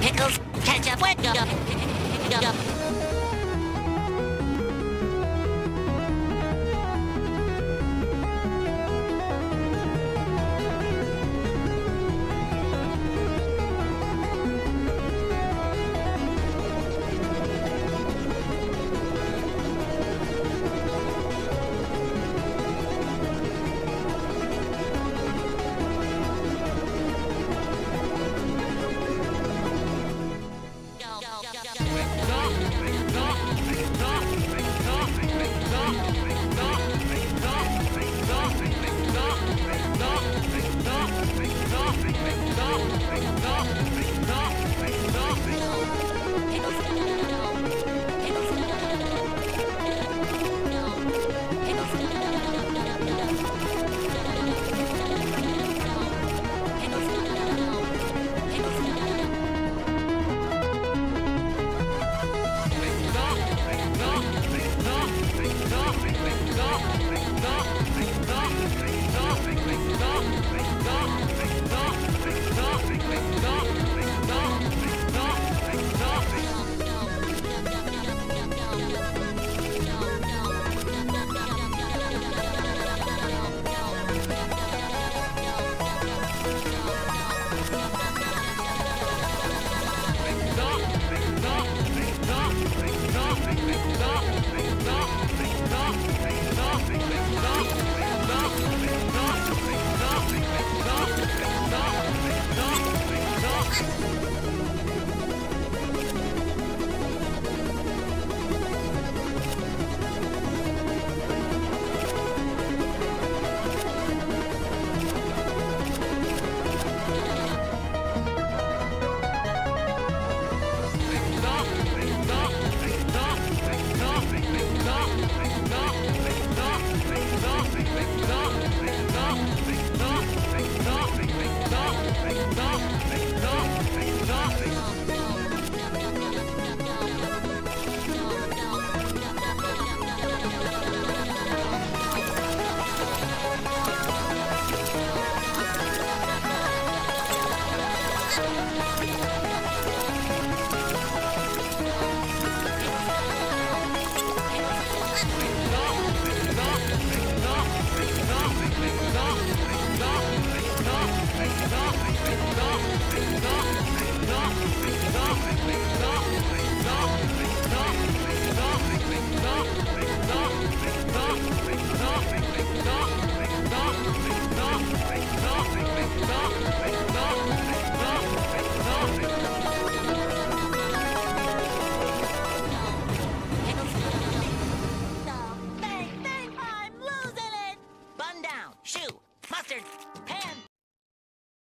Pickles, ketchup, wet